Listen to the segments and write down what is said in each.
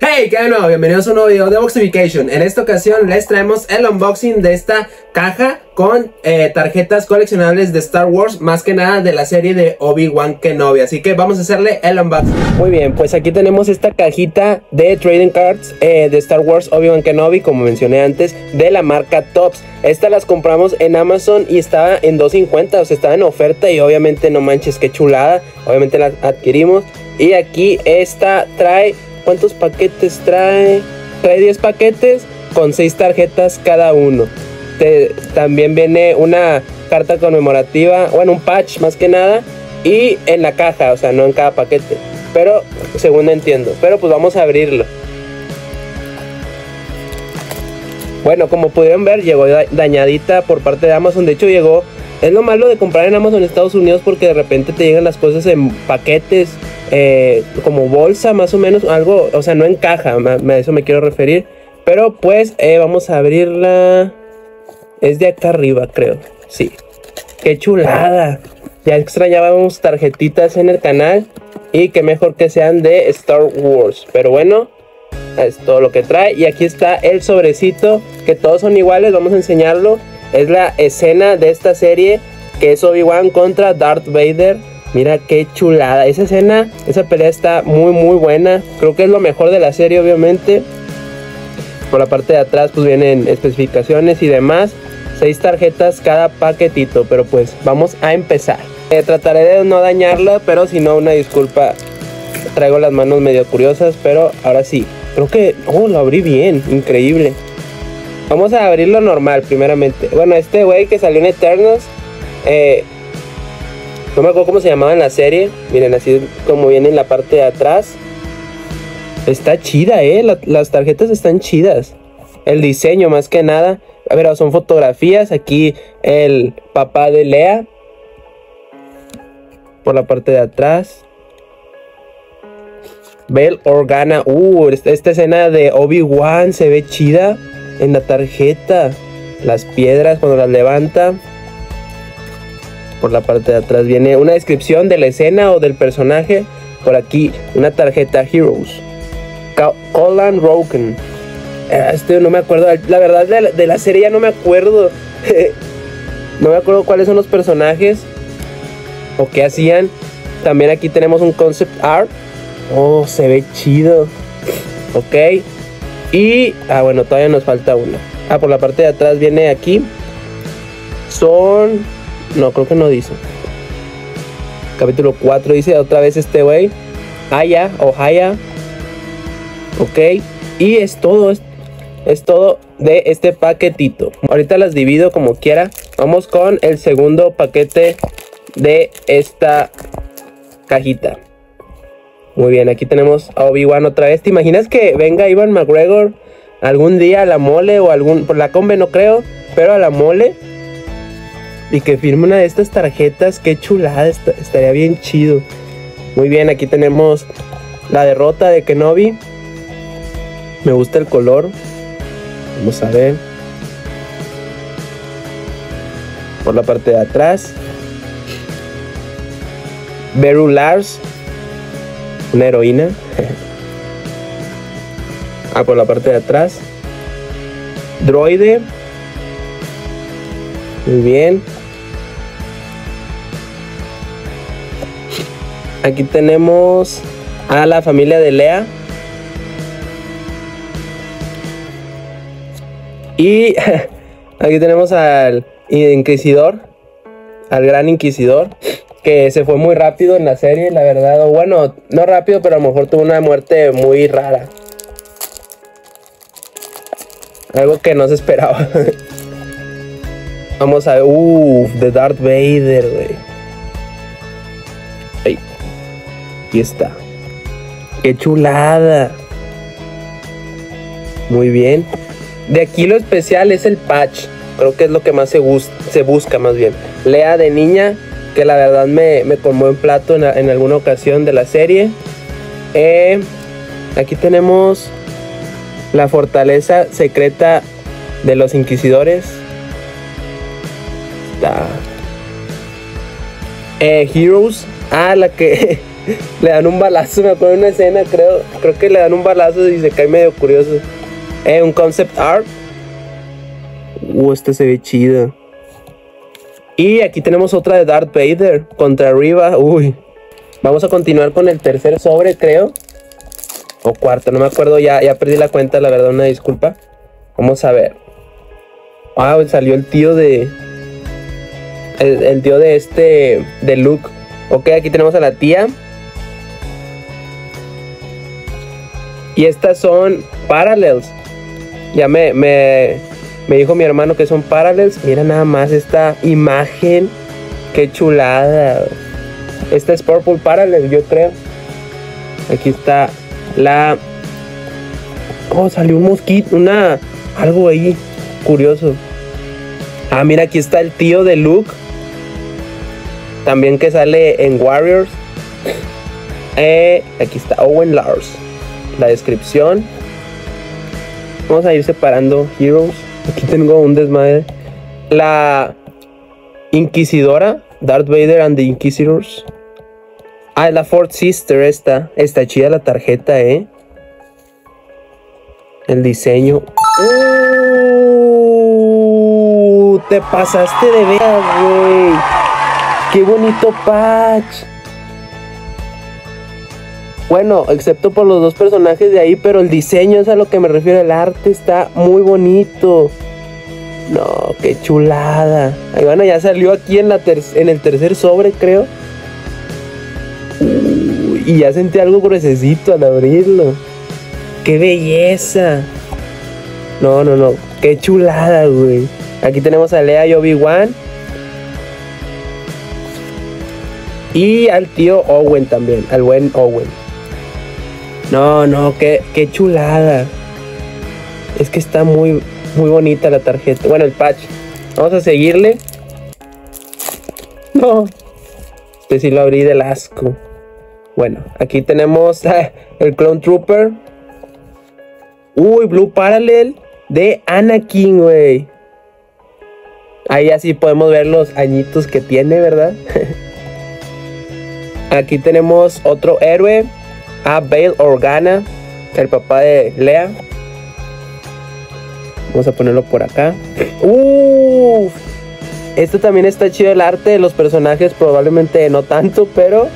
Hey, ¿qué nuevo? Bienvenidos a un nuevo video de Boxification. En esta ocasión les traemos el unboxing de esta caja con eh, tarjetas coleccionables de Star Wars, más que nada de la serie de Obi-Wan Kenobi. Así que vamos a hacerle el unboxing. Muy bien, pues aquí tenemos esta cajita de trading cards eh, de Star Wars Obi-Wan Kenobi, como mencioné antes, de la marca Tops. Estas las compramos en Amazon y estaba en 2.50, o sea, estaba en oferta y obviamente no manches, qué chulada. Obviamente las adquirimos. Y aquí esta trae ¿Cuántos paquetes trae? Trae 10 paquetes con 6 tarjetas cada uno. también viene una carta conmemorativa, bueno, un patch más que nada. Y en la caja, o sea, no en cada paquete. Pero, según entiendo. Pero pues vamos a abrirlo. Bueno, como pudieron ver, llegó dañadita por parte de Amazon. De hecho, llegó. Es lo malo de comprar en Amazon Estados Unidos porque de repente te llegan las cosas en paquetes eh, como bolsa más o menos, algo, o sea, no encaja, a eso me quiero referir. Pero pues eh, vamos a abrirla. Es de acá arriba, creo. Sí. Qué chulada. Ya extrañábamos tarjetitas en el canal. Y que mejor que sean de Star Wars. Pero bueno, es todo lo que trae. Y aquí está el sobrecito. Que todos son iguales. Vamos a enseñarlo. Es la escena de esta serie. Que es Obi-Wan contra Darth Vader. Mira qué chulada. Esa escena, esa pelea está muy muy buena. Creo que es lo mejor de la serie obviamente. Por la parte de atrás pues vienen especificaciones y demás. Seis tarjetas cada paquetito. Pero pues vamos a empezar. Eh, trataré de no dañarla, pero si no una disculpa. Traigo las manos medio curiosas, pero ahora sí. Creo que... Oh, lo abrí bien. Increíble. Vamos a abrirlo normal primeramente. Bueno, este güey que salió en Eternals... Eh, no me acuerdo cómo se llamaba en la serie. Miren, así como viene en la parte de atrás. Está chida, eh. las tarjetas están chidas. El diseño, más que nada. A ver, son fotografías. Aquí el papá de Lea. Por la parte de atrás. Bell Organa. Uh, esta, esta escena de Obi-Wan se ve chida en la tarjeta. Las piedras cuando las levanta por la parte de atrás viene una descripción de la escena o del personaje. Por aquí, una tarjeta Heroes. Colin Roken. Eh, este no me acuerdo. La verdad de la, serie ya no me acuerdo. no me acuerdo cuáles son los personajes. O qué hacían. También aquí tenemos un concept art. Oh, se ve chido. Ok. Y. Ah, bueno, todavía nos falta una. Ah, por la parte de atrás viene aquí. Son no, creo que no dice. Capítulo 4 dice otra vez este güey. Haya o Haya. Ok. Y es todo. Es, es todo de este paquetito. Ahorita las divido como quiera. Vamos con el segundo paquete de esta cajita. Muy bien, aquí tenemos a Obi-Wan otra vez. ¿Te imaginas que venga Ivan McGregor algún día a la mole o algún... Por la combe no creo, pero a la mole y que firme una de estas tarjetas. Qué chulada, estaría bien chido. Muy bien, aquí tenemos la derrota de Kenobi. Me gusta el color. Vamos a ver. Por la parte de atrás. Beru Lars. Una heroína. ah, por la parte de atrás. Droide. Muy bien. Aquí tenemos a la familia de Lea. Y aquí tenemos al Inquisidor, al Gran Inquisidor, que se fue muy rápido en la serie, la verdad. O bueno, no rápido, pero a lo mejor tuvo una muerte muy rara. Algo que no se esperaba. Vamos a ver. Uff, de Darth Vader, güey. Aquí está. ¡Qué chulada! Muy bien. De aquí lo especial es el patch. Creo que es lo que más se, se busca más bien. Lea de niña, que la verdad me, me tomó en plato en, alguna ocasión de la serie. Eh, aquí tenemos la fortaleza secreta de los inquisidores. Está. Eh, Heroes. Ah, la que le dan un balazo, me acuerdo de una escena, creo, creo que le dan un balazo y se cae medio curioso. Eh, un concept art. Uh, este se ve chido. Y aquí tenemos otra de Darth Vader contra arriba. Uy. Vamos a continuar con el tercer sobre, creo. O cuarto, no me acuerdo. Ya, ya perdí la cuenta, la verdad, una disculpa. Vamos a ver. Ah, salió el tío de... El, tío de este... De Luke. Ok, aquí tenemos a la tía. Y estas son Parallels. Ya me, me, me dijo mi hermano que son Parallels. Mira nada más esta imagen. Qué chulada. Esta es Purple Parallel, yo creo. Aquí está la... Oh, salió un mosquito, una... Algo ahí curioso. Ah, mira, aquí está el tío de Luke. También que sale en Warriors. Eh, aquí está Owen Lars. La descripción. Vamos a ir separando Heroes. Aquí tengo un desmadre. La Inquisidora. Darth Vader and the Inquisitors. Ah, la Fort Sister esta. Está chida la tarjeta, ¿eh? El diseño. Uh, te pasaste de veras, güey. Qué bonito patch. Bueno, excepto por los dos personajes de ahí, pero el diseño es a lo que me refiero. El arte está muy bonito. No, qué chulada. Ahí bueno, ya salió aquí en, la en el tercer sobre, creo. y ya sentí algo gruesecito al abrirlo. ¡Qué belleza! No, no, no. ¡Qué chulada, güey! Aquí tenemos a Lea y Obi-Wan. Y al tío Owen también, al buen Owen. No, no, qué, qué chulada. Es que está muy, muy bonita la tarjeta. Bueno, el patch. Vamos a seguirle. No. Este sí lo abrí del asco. Bueno, aquí tenemos el Clone Trooper. Uy, Blue Parallel de Anakin, güey. Ahí así podemos ver los añitos que tiene, ¿verdad? Aquí tenemos otro héroe, a Bail Organa, el papá de Lea. Vamos a ponerlo por acá. Uf, esto también está chido el arte de los personajes, probablemente no tanto, pero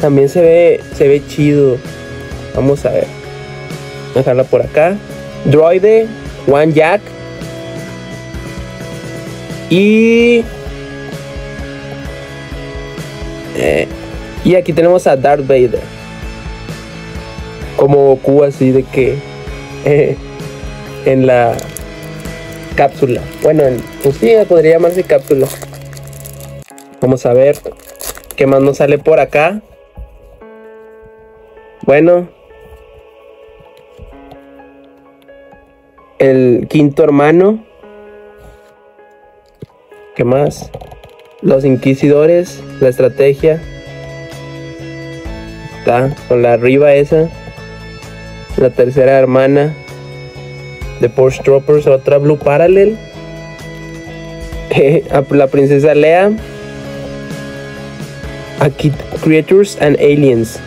también se ve, se ve chido. Vamos a ver. Dejarla por acá. Droide, One Jack. Y... Eh, y aquí tenemos a Darth Vader. Como Goku así de que... Eh, en la cápsula. Bueno, en, pues sí, podría llamarse cápsula. Vamos a ver qué más nos sale por acá. Bueno. El quinto hermano. ¿Qué más? Los inquisidores, la estrategia. Está con la arriba esa. La tercera hermana de Porsche Troopers, otra Blue Parallel. la princesa Lea. Aquí Creatures and Aliens.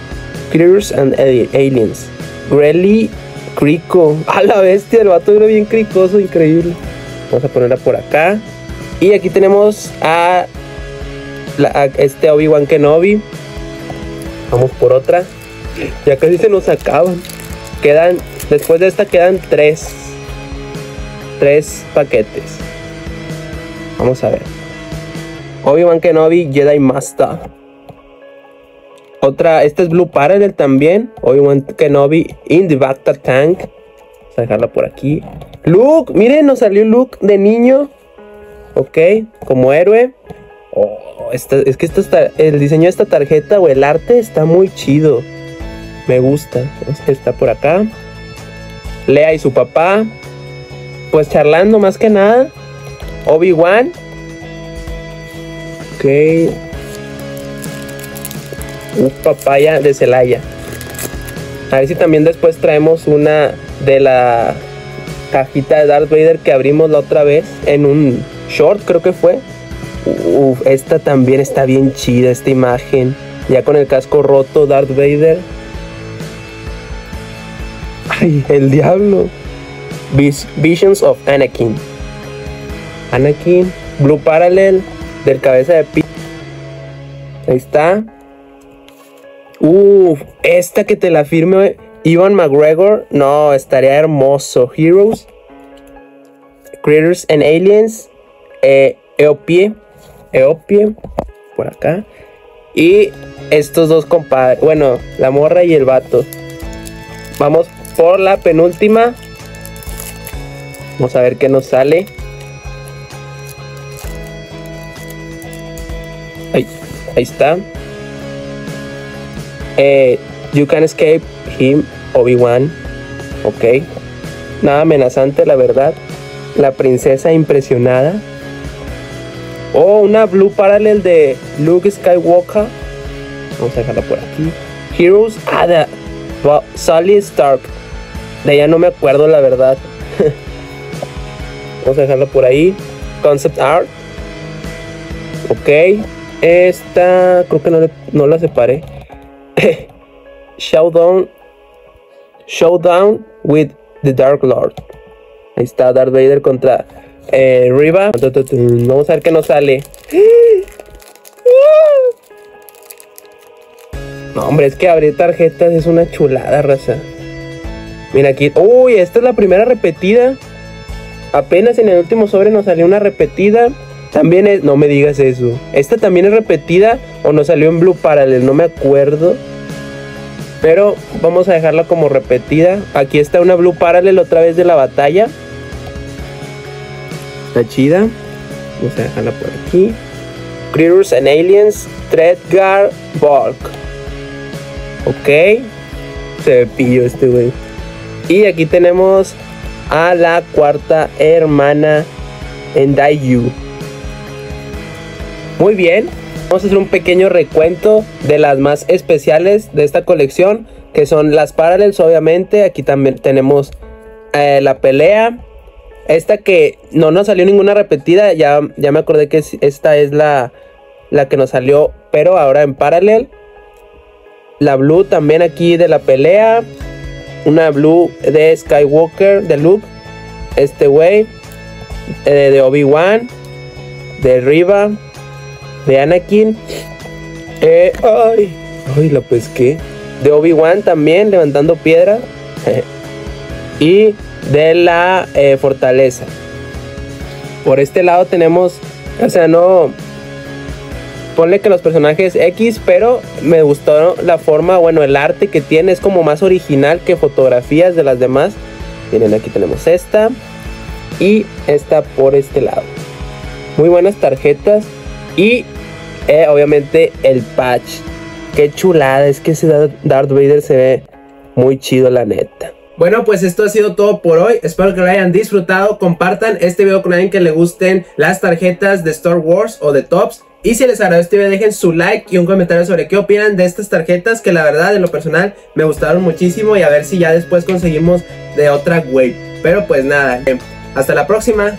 Creatures and Aliens. Grelly Crico. A la bestia, el vato era bien cricoso, increíble. Vamos a ponerla por acá. Y aquí tenemos a, a este Obi-Wan Kenobi. Vamos por otra. Ya casi se nos acaban. Quedan, después de esta quedan tres. Tres paquetes. Vamos a ver. Obi-Wan Kenobi Jedi Master. Otra, esta es Blue Parallel también. Obi-Wan Kenobi in the Bacta Tank. Vamos a dejarla por aquí. Luke, miren, nos salió Luke de niño. Ok, como héroe. Oh, es que está, el diseño de esta tarjeta o el arte está muy chido. Me gusta. Está por acá. Lea y su papá. Pues charlando más que nada. Obi-Wan. Ok. Un papaya de Celaya. A ver si también después traemos una de la cajita de Darth Vader que abrimos la otra vez en un short, creo que fue. Uf, esta también está bien chida, esta imagen. Ya con el casco roto, Darth Vader. Ay, el diablo. Visions of Anakin. Anakin. Blue Parallel. Del cabeza de pi. Ahí está. Uf, esta que te la firme Ivan McGregor. No, estaría hermoso. Heroes. Creators and Aliens. Eh, Eopie. Eopie. Por acá. Y estos dos compadres. Bueno, la morra y el vato. Vamos por la penúltima. Vamos a ver qué nos sale. Ahí, ahí está. Eh, you can escape him, Obi-Wan. Ok. Nada amenazante, la verdad. La princesa impresionada. Oh, una Blue Parallel de Luke Skywalker. Vamos a dejarla por aquí. Heroes. De Sully Stark. De ella no me acuerdo, la verdad. Vamos a dejarla por ahí. Concept Art. Ok. Esta. Creo que no, no la separé. Showdown. Showdown with the Dark Lord. Ahí está Darth Vader contra eh, Riva. Vamos a ver qué nos sale. No, hombre, es que abrir tarjetas es una chulada, raza. Mira aquí. Uy, esta es la primera repetida. Apenas en el último sobre nos salió una repetida. También es. No me digas eso. Esta también es repetida. O nos salió en Blue Parallel. No me acuerdo. Pero vamos a dejarla como repetida. Aquí está una Blue Parallel otra vez de la batalla. Está chida. Vamos a dejarla por aquí. Critters and Aliens. Threadgar Bulk. Ok. Se pilló este güey. Y aquí tenemos a la cuarta hermana en Daiju. Muy bien. Vamos a hacer un pequeño recuento de las más especiales de esta colección. Que son las Parallels, obviamente. Aquí también tenemos eh, la pelea. Esta que no nos salió ninguna repetida. Ya, ya me acordé que esta es la, la que nos salió. Pero ahora en Parallel. La Blue también aquí de la pelea. Una Blue de Skywalker, de Luke. Este güey. Eh, de Obi-Wan. De Riva. De Anakin. Eh, ay. Ay, la pesqué. De Obi-Wan también, levantando piedra. y de la eh, fortaleza. Por este lado tenemos, o sea, no, ponle que los personajes X, pero me gustó la forma, bueno, el arte que tiene es como más original que fotografías de las demás. Miren, aquí tenemos esta y esta por este lado. Muy buenas tarjetas y eh, obviamente el patch. Qué chulada, es que ese Darth Vader se ve muy chido la neta. Bueno, pues esto ha sido todo por hoy. Espero que lo hayan disfrutado. Compartan este video con alguien que le gusten las tarjetas de Star Wars o de Tops. Y si les agradó este video, dejen su like y un comentario sobre qué opinan de estas tarjetas que la verdad, en lo personal, me gustaron muchísimo. Y a ver si ya después conseguimos de otra wave. Pero pues nada, hasta la próxima.